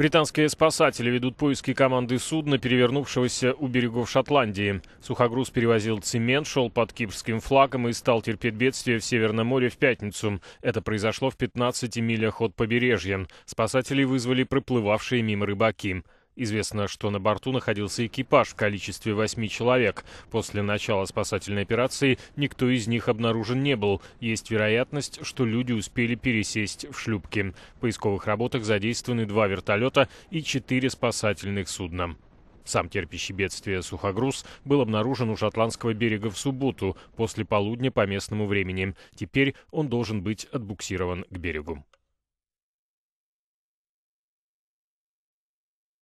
Британские спасатели ведут поиски команды судна, перевернувшегося у берегов Шотландии. Сухогруз перевозил цемент, шел под кипрским флагом и стал терпеть бедствие в Северном море в пятницу. Это произошло в 15 милях от побережья. Спасатели вызвали проплывавшие мимо рыбаки. Известно, что на борту находился экипаж в количестве восьми человек. После начала спасательной операции никто из них обнаружен не был. Есть вероятность, что люди успели пересесть в шлюпки. В поисковых работах задействованы два вертолета и четыре спасательных судна. Сам терпящий бедствие сухогруз был обнаружен у шотландского берега в субботу после полудня по местному времени. Теперь он должен быть отбуксирован к берегу.